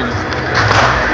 filhos.